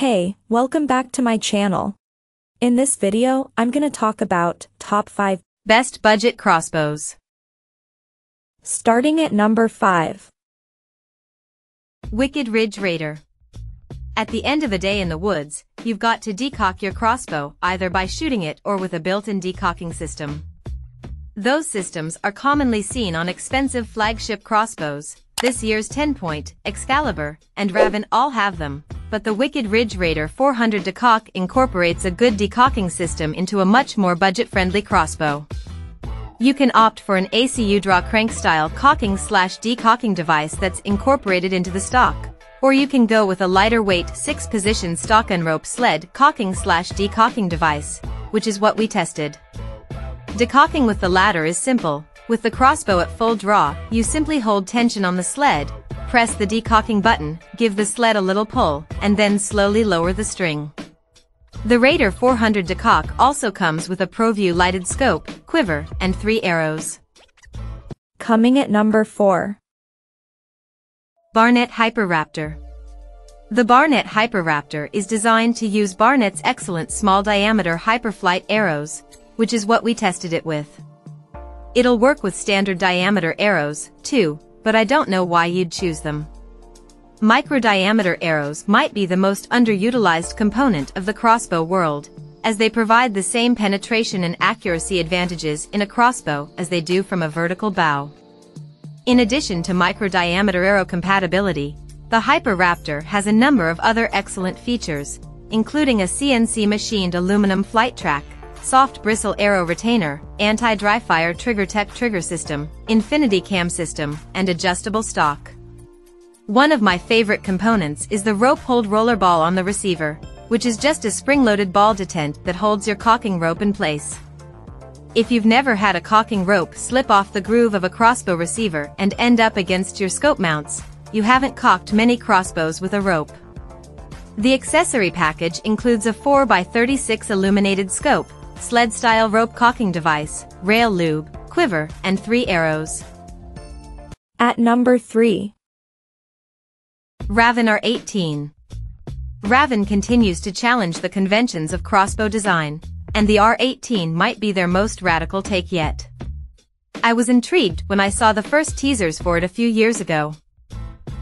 Hey, welcome back to my channel. In this video, I'm gonna talk about top 5 Best budget crossbows. starting at number 5. Wicked Ridge Raider. At the end of a day in the woods, you've got to decock your crossbow either by shooting it or with a built-in decocking system. Those systems are commonly seen on expensive flagship crossbows. This year's TenPoint, Excalibur, and Ravin all have them, but the Wicked Ridge Raider 400 decock incorporates a good decocking system into a much more budget-friendly crossbow. You can opt for an ACU draw crank style cocking slash decocking device that's incorporated into the stock. Or you can go with a lighter weight 6 position stock and rope sled cocking slash decocking device, which is what we tested. Decocking with the latter is simple. With the crossbow at full draw, you simply hold tension on the sled, press the decocking button, give the sled a little pull, and then slowly lower the string. The Raider 400 decock also comes with a ProView lighted scope, quiver, and three arrows. Coming at number 4. Barnett Hyper Raptor. The Barnett Hyper Raptor is designed to use Barnett's excellent small diameter hyperflight arrows, which is what we tested it with. It'll work with standard diameter arrows, too, but I don't know why you'd choose them. Micro-diameter arrows might be the most underutilized component of the crossbow world, as they provide the same penetration and accuracy advantages in a crossbow as they do from a vertical bow. In addition to micro-diameter arrow compatibility, the Hyper Raptor has a number of other excellent features, including a CNC machined aluminum flight track, soft bristle arrow retainer, anti-dry fire trigger tech trigger system, infinity cam system, and adjustable stock. One of my favorite components is the rope hold roller ball on the receiver, which is just a spring-loaded ball detent that holds your cocking rope in place. If you've never had a cocking rope slip off the groove of a crossbow receiver and end up against your scope mounts, you haven't cocked many crossbows with a rope. The accessory package includes a 4x36 illuminated scope, sled-style rope cocking device, rail lube, quiver, and three arrows. At number 3. Ravin R18. Ravin continues to challenge the conventions of crossbow design, and the R18 might be their most radical take yet. I was intrigued when I saw the first teasers for it a few years ago.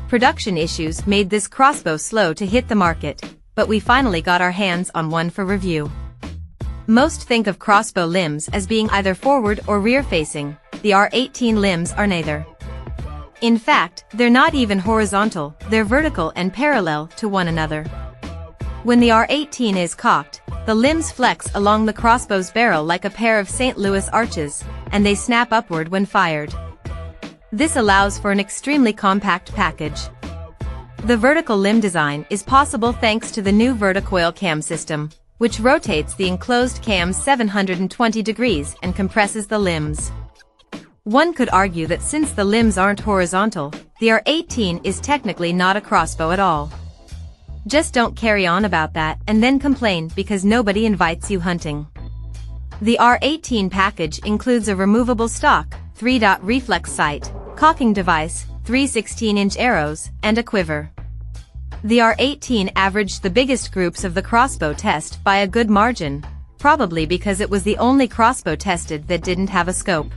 Production issues made this crossbow slow to hit the market, but we finally got our hands on one for review. Most think of crossbow limbs as being either forward or rear-facing, the R18 limbs are neither. In fact, they're not even horizontal, they're vertical and parallel to one another. When the R18 is cocked, the limbs flex along the crossbow's barrel like a pair of St. Louis arches, and they snap upward when fired. This allows for an extremely compact package. The vertical limb design is possible thanks to the new Verticoil cam system, which rotates the enclosed cam 720 degrees and compresses the limbs. One could argue that since the limbs aren't horizontal, the R18 is technically not a crossbow at all. Just don't carry on about that and then complain because nobody invites you hunting. The R18 package includes a removable stock, 3-dot reflex sight, cocking device, three 16-inch arrows, and a quiver. The R18 averaged the biggest groups of the crossbow test by a good margin, probably because it was the only crossbow tested that didn't have a scope.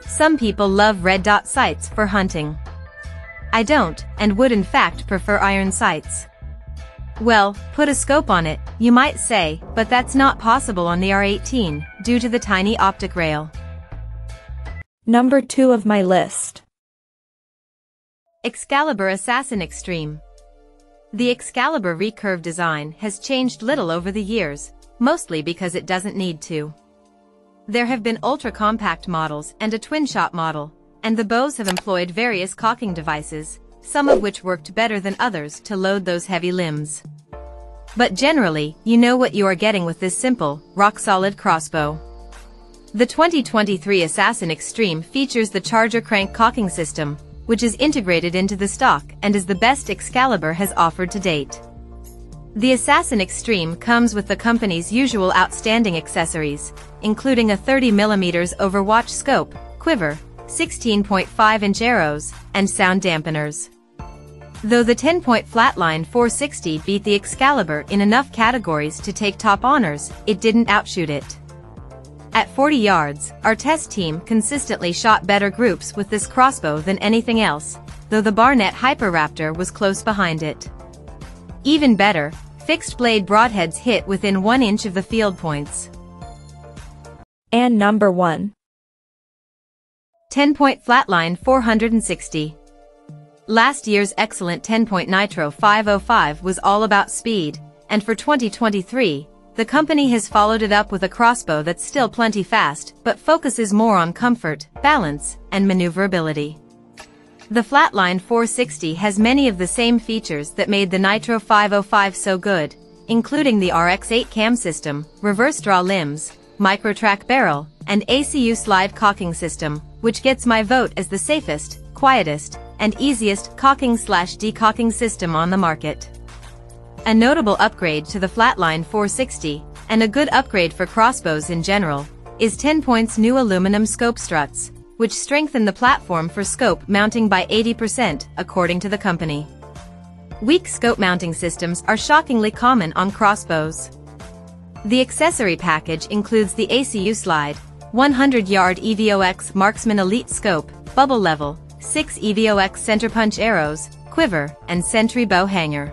Some people love red dot sights for hunting. I don't, and would in fact prefer iron sights. Well, put a scope on it, you might say, but that's not possible on the R18, due to the tiny optic rail. Number 2 of my list. Excalibur Assassin Extreme. The Excalibur recurve design has changed little over the years, mostly because it doesn't need to. There have been ultra-compact models and a twin-shot model, and the bows have employed various cocking devices, some of which worked better than others to load those heavy limbs. But generally, you know what you are getting with this simple, rock-solid crossbow. The 2023 Assassin Extreme features the Charger crank cocking system, which is integrated into the stock and is the best Excalibur has offered to date. The Assassin Extreme comes with the company's usual outstanding accessories, including a 30mm Overwatch scope, quiver, 16.5-inch arrows, and sound dampeners. Though the TenPoint flatline 460 beat the Excalibur in enough categories to take top honors, it didn't outshoot it. At 40 yards, our test team consistently shot better groups with this crossbow than anything else, though the Barnett Hyper Raptor was close behind it. Even better, fixed blade broadheads hit within one inch of the field points. And number 1. TenPoint flatline 460. Last year's excellent TenPoint Nitro 505 was all about speed, and for 2023, the company has followed it up with a crossbow that's still plenty fast, but focuses more on comfort, balance, and maneuverability. The Flatline 460 has many of the same features that made the Nitro 505 so good, including the RX-8 cam system, reverse draw limbs, micro-track barrel, and ACU slide cocking system, which gets my vote as the safest, quietest, and easiest cocking slash decocking system on the market. A notable upgrade to the Flatline 460, and a good upgrade for crossbows in general, is TenPoint's new aluminum scope struts, which strengthen the platform for scope mounting by 80% according to the company. Weak scope mounting systems are shockingly common on crossbows. The accessory package includes the ACU slide, 100-yard EVOX Marksman Elite Scope, bubble level, 6 EVOX center punch arrows, quiver, and sentry bow hanger.